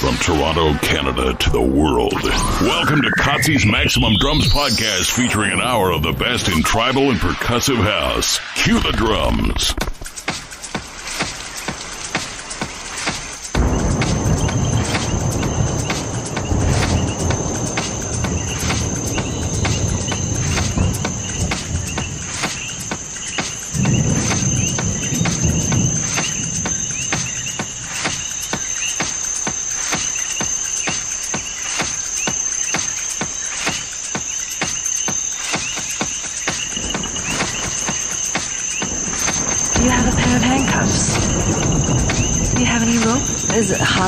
From Toronto, Canada to the world. Welcome to Kotze's Maximum Drums podcast featuring an hour of the best in tribal and percussive house. Cue the drums.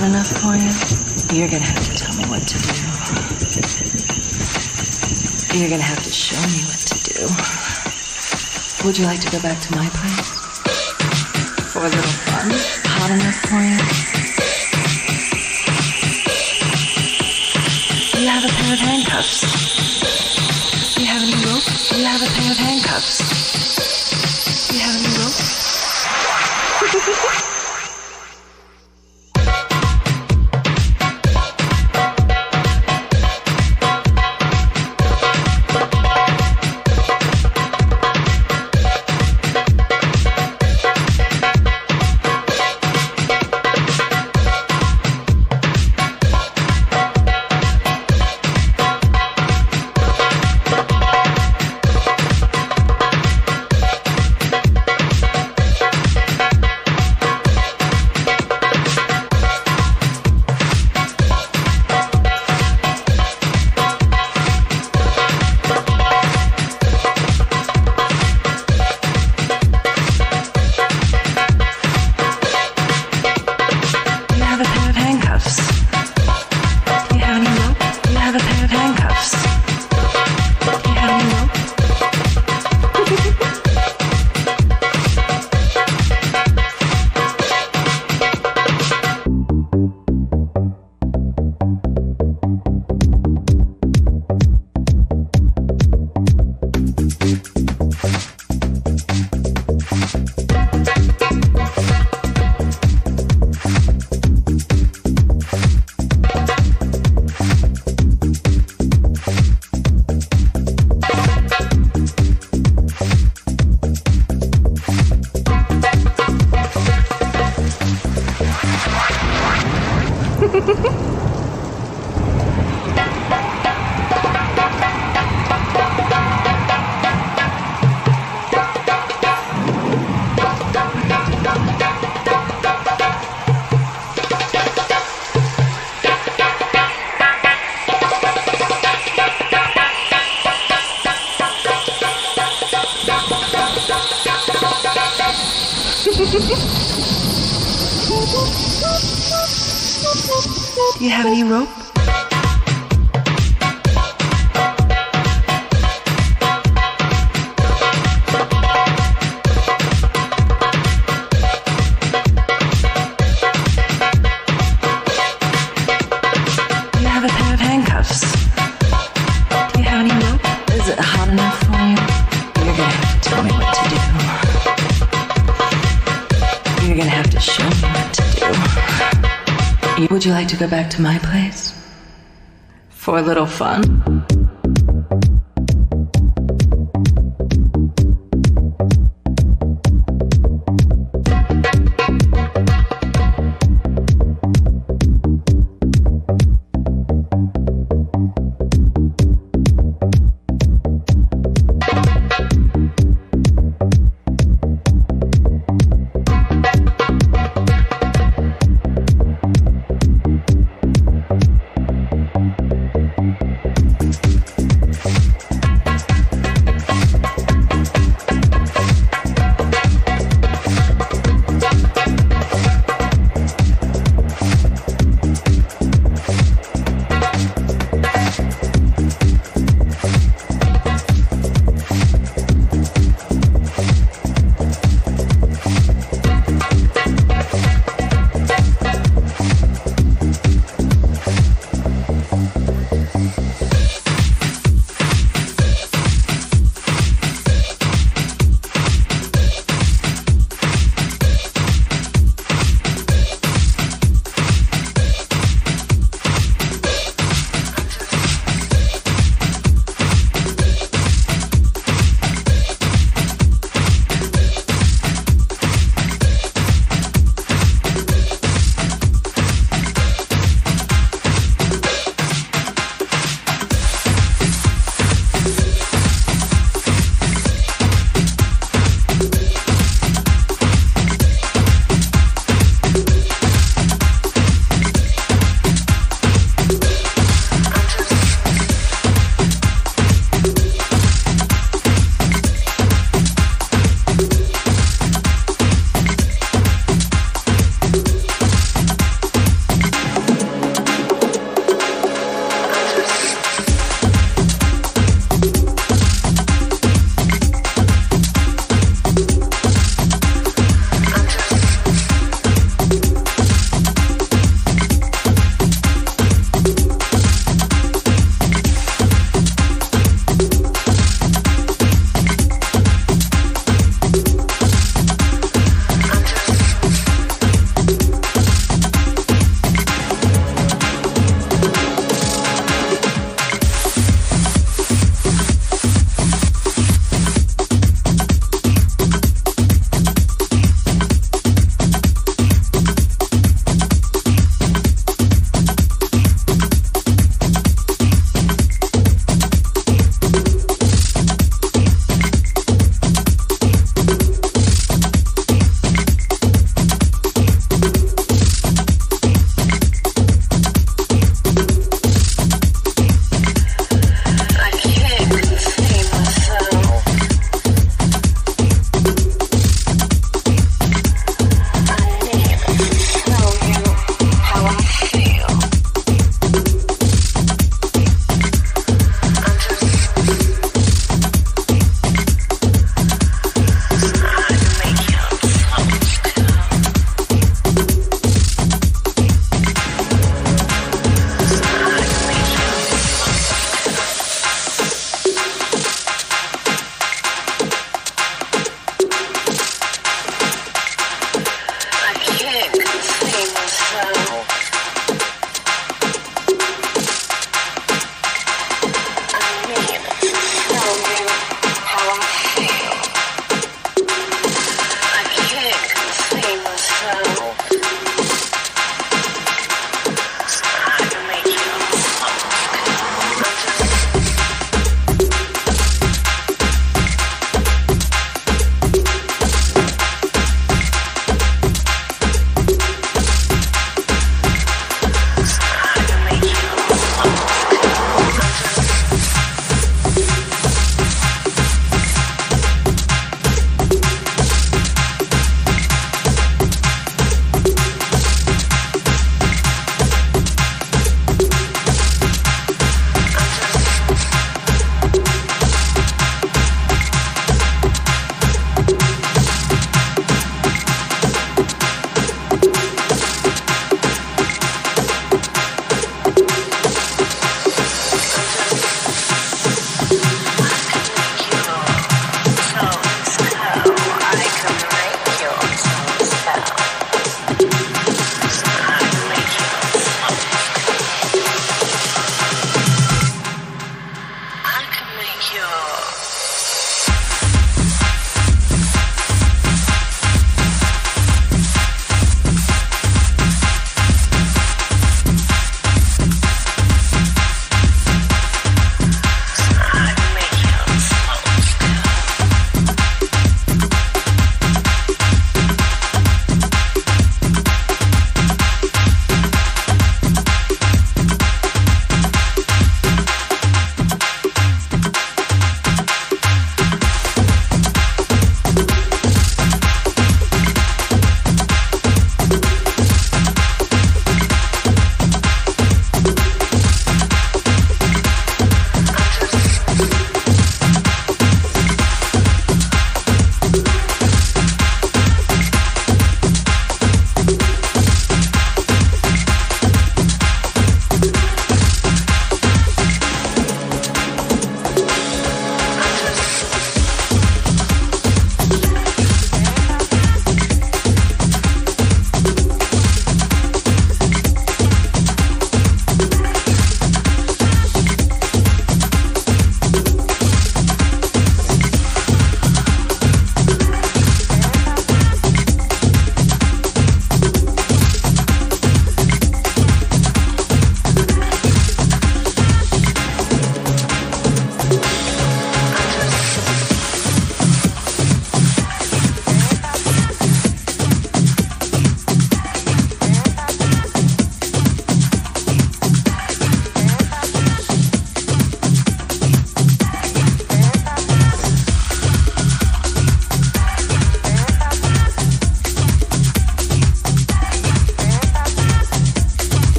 Hot enough for you? You're gonna have to tell me what to do. You're gonna have to show me what to do. Would you like to go back to my place? For a little fun? Hot enough for you? You have a pair of handcuffs? Go back to my place? For a little fun?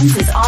Maximum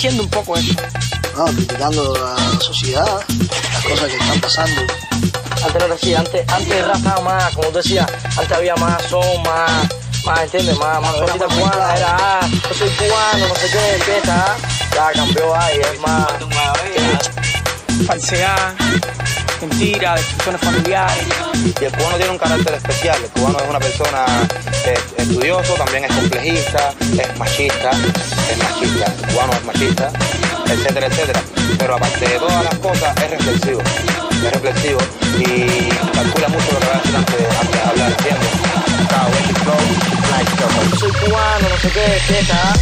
trasciende un poco eso. no, criticando la sociedad, las cosas que están pasando. Antes no era así, antes, antes más, como tú decías, antes había más son, más, más, ¿entiendes? Más, más cosita cubana, era, ah, yo soy cubano, no sé qué, fiesta, ah. ya cambió ahí, es más, Falsedad, mentira, destrucciones familiares. Y el cubano tiene un carácter especial. El cubano es una persona eh, estudioso, también es complejista, es machista, es machista. El cubano es machista, etcétera, etcétera. Pero aparte de todas las cosas, es reflexivo. Es reflexivo y calcula mucho lo que va a decir antes, de hablar, ¿entiendes? Soy cubano, no sé qué, fiesta,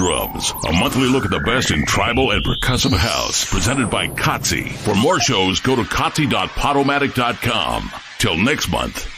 Drums, a monthly look at the best in tribal and percussive house, presented by Kotze. For more shows, go to kotze.podomatic.com. Till next month.